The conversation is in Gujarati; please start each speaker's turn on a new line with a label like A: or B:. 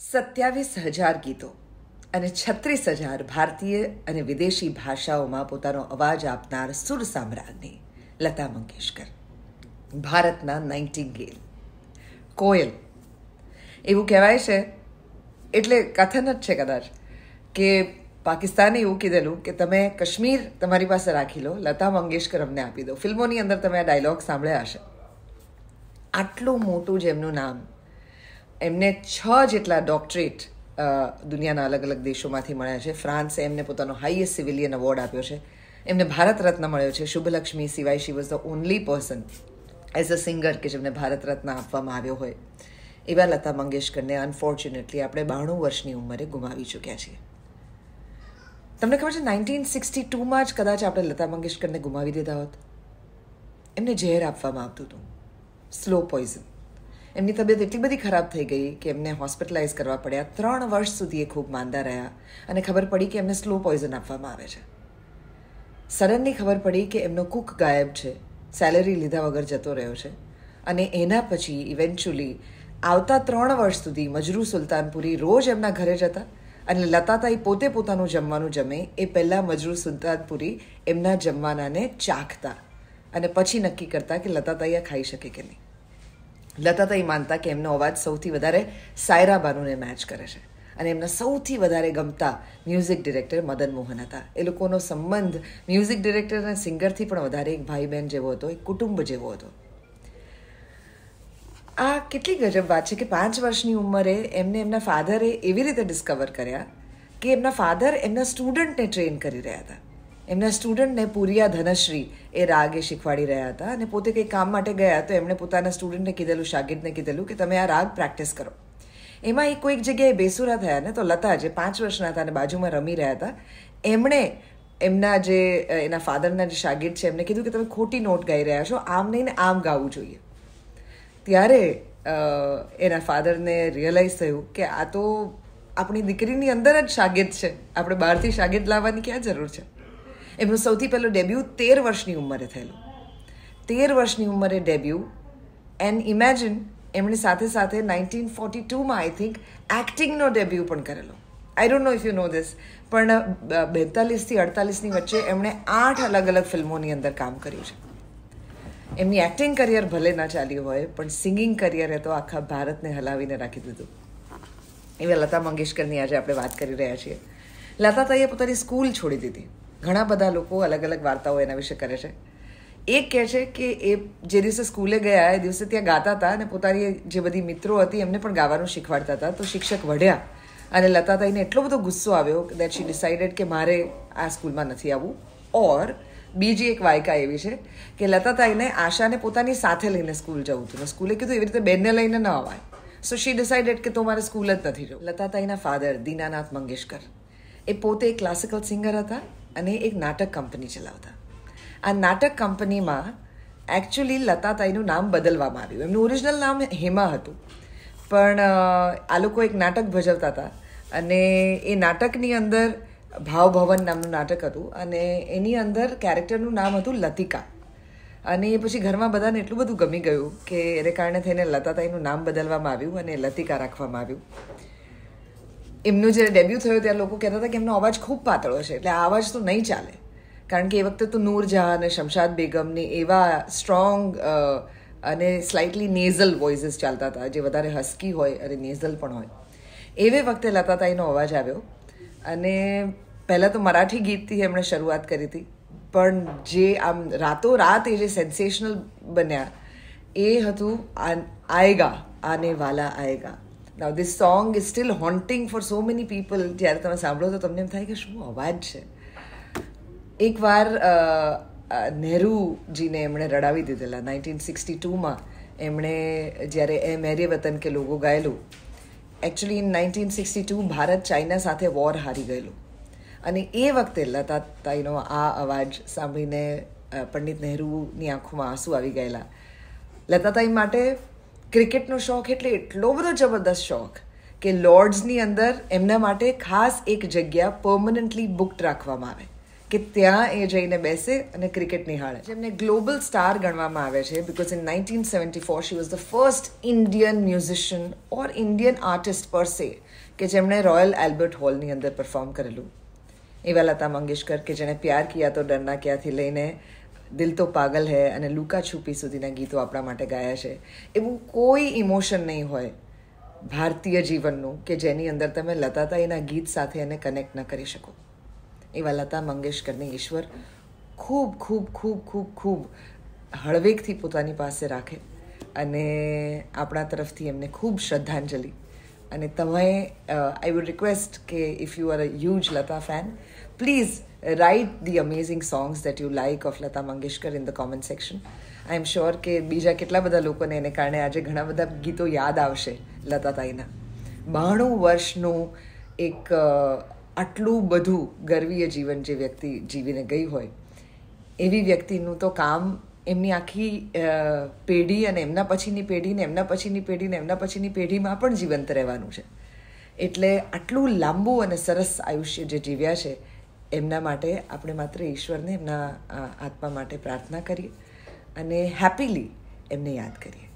A: સત્યાવીસ હજાર ગીતો અને છત્રીસ હજાર ભારતીય અને વિદેશી ભાષાઓમાં પોતાનો અવાજ આપનાર સુર સામ્રાજ્ઞી લતા મંગેશકર. ભારતના નાઇન્ટિંગેલ કોયલ. એવું કહેવાય છે, એટલે કથન જ છે કદાચ, કે પાકિસ્તાને એવું કીધેલું કે તમે કાશ્મીર તમારી પાસે રાખી લો, લતા મંગેશકર અમને આપી દો. ફિલ્મોની અંદર તમે આ ડાયલોગ સાંભળ્યા હશે. આટલું મોટું જેમનું નામ એમને છ જેટલા ડોક્ટરેટ દુનિયાના અલગ અલગ દેશોમાંથી મળ્યા છે. ફ્રાન્સે એમને પોતાનો હાઈએસ્ટ સિવિલિયન એવોર્ડ આપ્યો છે. એમને ભારત રત્ન મળ્યો છે. શુભલક્ષ્મી સિવાય she was the only person as a singer કે જેમને ભારત રત્ન આપવામાં આવ્યો હોય. એવા લતા મંગેશકરને અનફોર્ચ્યુનેટલી આપણે બાણું વર્ષની ઉંમરે ગુમાવી ચૂક્યા છીએ. તમને ખબર છે નાઇન્ટીન સિક્સટી ટુમાં જ કદાચ આપણે લતા મંગેશકરને ગુમાવી દીધા હોત? એમને ઝેર આપવામાં આવતું હતું. સ્લો પોઈઝન એમની તબિયત એટલી બધી ખરાબ થઈ ગઈ કે એમને હોસ્પિટલાઇઝ કરવા પડ્યા. ત્રણ વર્ષ સુધી એ ખૂબ માંદા રહ્યા અને ખબર પડી કે એમને સ્લો પોઈઝન આપવામાં આવે છે. સડનલી ખબર પડી કે એમનો કુક ગાયબ છે, સેલેરી લીધા વગર જતો રહ્યો છે અને એના પછી ઇવેન્ચ્યુઅલી આવતા ત્રણ વર્ષ સુધી મજરૂ સુલતાનપુરી રોજ એમના ઘરે જતા અને લતાતાઈ પોતે પોતાનું જમવાનું જમે, એ પહેલાં મજરૂ સુલતાનપુરી એમના જમવાનાને ચાખતા અને પછી નક્કી કરતા કે લતાતાઈ આ ખાઈ શકે કે નહીં. લતાતાઈ માનતા કે એમનો અવાજ સૌથી વધારે સાયરા બાનુને મેચ કરે છે. અને એમના સૌથી વધારે ગમતા મ્યુઝિક ડિરેક્ટર મદન મોહન હતા. એ લોકોનો સંબંધ મ્યુઝિક ડિરેક્ટર અને સિંગરથી પણ વધારે એક ભાઈ બહેન જેવો હતો, એક કુટુંબ જેવો હતો. આ કેટલી ગજબ વાત છે કે પાંચ વર્ષની ઉંમરે એમને એમના ફાધરે એવી રીતે ડિસ્કવર કર્યા કે એમના ફાધર એમના સ્ટુડન્ટને ટ્રેન કરી રહ્યા હતા. એમના સ્ટુડન્ટને પૂરિયા ધનશ્રી એ રાગ એ શીખવાડી રહ્યા હતા અને પોતે કંઈ કામ માટે ગયા તો એમણે પોતાના સ્ટુડન્ટને કીધેલું, શાગિર્દને કીધેલું કે તમે આ રાગ પ્રેક્ટિસ કરો. એમાં એ કોઈક જગ્યાએ બેસુરા થયા ને તો લતા જે પાંચ વર્ષના હતા અને બાજુમાં રમી રહ્યા હતા, એમણે એમના જે એના ફાધરના જે શાગિર્દ છે એમને કીધું કે તમે ખોટી નોટ ગાઈ રહ્યા છો, આમ નહીં ને આમ ગાવું જોઈએ. ત્યારે એના ફાધરને રિયલાઇઝ થયું કે આ તો આપણી દીકરીની અંદર જ શાગિર્દ છે. આપણે બહારથી શાગિર્દ લાવવાની ક્યાં જરૂર છે? એમનું સૌથી પહેલું ડેબ્યુ તેર વર્ષની ઉંમરે થયેલું. તેર વર્ષની ઉંમરે ડેબ્યુ. એન્ડ ઇમેજિન એમણે સાથે સાથે નાઇન્ટીન ફોર્ટી ટુમાં આઈ થિંક એક્ટિંગનો ડેબ્યુ પણ કરેલો. I don't know if you know this, પણ બેતાલીસથી અડતાલીસની વચ્ચે એમણે આઠ અલગ અલગ ફિલ્મોની અંદર કામ કર્યું છે. એમની એક્ટિંગ કરિયર ભલે ના ચાલ્યું હોય, પણ સિંગિંગ કરિયરે તો આખા ભારતને હલાવીને રાખી દીધું. એવા લતા મંગેશકરની આજે આપણે વાત કરી રહ્યા છીએ. લતાતાઈએ પોતાની સ્કૂલ છોડી દીધી. ઘણા બધા લોકો અલગ અલગ વાર્તાઓ એના વિશે કરે છે. એક કહે છે કે એ જે દિવસે સ્કૂલે ગયા, એ દિવસે ત્યાં ગાતા હતા અને પોતાની જે બધી મિત્રો હતી એમને પણ ગાવાનું શીખવાડતા હતા. તો શિક્ષક વઢ્યા અને લતાતાઈને એટલો બધો ગુસ્સો આવ્યો દેટ શી ડિસાઇડેડ કે મારે આ સ્કૂલમાં નથી આવવું. ઓર બીજી એક વાયકા એવી છે કે લતાતાઈને આશાને પોતાની સાથે લઈને સ્કૂલ જવું હતું. સ્કૂલે કીધું એવી રીતે બેનને લઈને ન અવાય સો શી ડિસાઇડેડ કે તો મારે સ્કૂલ જ નથી જવું. લતાતાઈના ફાધર દીનાનાથ મંગેશકર. એ પોતે ક્લાસિકલ સિંગર હતા. અને એક નાટક કંપની ચલાવતા. આ નાટક કંપનીમાં એકચ્યુઅલી લતાતાઈનું નામ બદલવામાં આવ્યું. એમનું ઓરિજિનલ નામ હેમા હતું. પણ આ લોકો એક નાટક ભજવતા હતા અને એ નાટકની અંદર ભાવભવન નામનું નાટક હતું અને એની અંદર કેરેક્ટરનું નામ હતું લતિકા. અને એ પછી ઘરમાં બધાને એટલું બધું ગમી ગયું કે એને કારણે થઈને લતાતાઈનું નામ બદલવામાં આવ્યું અને લતિકા રાખવામાં આવ્યું. એમનું જ્યારે ડેબ્યુ થયું ત્યારે લોકો કહેતા હતા કે એમનો અવાજ ખૂબ પાતળો છે, એટલે આ અવાજ તો નહીં ચાલે. કારણ કે એ વખતે તો નૂરજહાં અને શમશાદ બેગમની એવા સ્ટ્રોંગ અને સ્લાઇટલી નેઝલ વોઇસીસ ચાલતા હતા, જે વધારે હસ્કી હોય અને નેઝલ પણ હોય. એવે વખતે લતાતાઈનો અવાજ આવ્યો અને પહેલાં તો મરાઠી ગીતથી એમણે શરૂઆત કરી હતી, પણ જે આમ રાતો રાત એ જે સેન્સેશનલ બન્યા, એ હતું આએગા આને વાલા આએગા now this song is still haunting for so many people જ્યારે તમે સાંભળો તો તમને એમ થાય કે શું અવાજ છે? એકવાર નહેરુજીને એમણે રડાવી દીધેલા. નાઇન્ટીન સિક્સટી ટુમાં એમણે, જ્યારે એ મેરે વતન કે લોકો ગાયેલું actually in nineteen sixty two Bharat China સાથે વોર હારી ગયેલું. અને એ વખતે લતા તાઈનો આ અવાજ સાંભળીને પંડિત નહેરુની આંખોમાં આંસુ આવી ગયેલા. લતાતાઈ માટે ક્રિકેટનો શોખ એટલે એટલો બધો જબરદસ્ત શોખ કે લોર્ડ્સની અંદર એમના માટે ખાસ એક જગ્યા પર્મનન્ટલી બુકડ રાખવામાં આવે કે ત્યાં એ જઈને બેસે અને ક્રિકેટ નિહાળે. જેમને ગ્લોબલ સ્ટાર ગણવામાં આવે છે because in nineteen seventy four she was the first Indian musician or Indian artist per se કે જેમણે રોયલ એલ્બર્ટ હોલની અંદર પરફોર્મ કરેલું. એવા લતા મંગેશકર કે જેણે પ્યાર કિયા તો ડરના ક્યાંથી લઈને દિલ તો પાગલ હૈ અને લુકા છુપી સુધીના ગીતો આપણા માટે ગાયા છે. એવું કોઈ ઇમોશન નહીં હોય ભારતીય જીવનનું કે જેની અંદર તમે લતાતાઈના ગીત સાથે એને કનેક્ટ ન કરી શકો. એવા લતા મંગેશકરને ઈશ્વર ખૂબ ખૂબ ખૂબ ખૂબ ખૂબ હળવેકથી પોતાની પાસે રાખે અને આપણા તરફથી એમને ખૂબ શ્રદ્ધાંજલિ. અને તમે આઈ વુડ રિક્વેસ્ટ કે if you are a huge Lata fan please write the amazing songs that you like of Lata Mangeshkar in the comment section I am sure કે બીજા કેટલા બધા લોકોને એને કારણે આજે ઘણા બધા ગીતો યાદ આવશે લતા તાઈના બાણું વર્ષનું એક આટલું બધું ગર્વીય જીવન જે વ્યક્તિ જીવીને ગઈ હોય એવી વ્યક્તિનું તો કામ એમની આખી પેઢી અને એમના પછીની પેઢીને એમના પછીની પેઢીને એમના પછીની પેઢીમાં પણ જીવંત રહેવાનું છે એટલે આટલું લાંબુ અને સરસ આયુષ્ય જે જીવ્યા છે એમના માટે, આપણે માત્ર ઈશ્વરને એમના આત્મા માટે પ્રાર્થના કરીએ અને હેપીલી એમને યાદ કરીએ.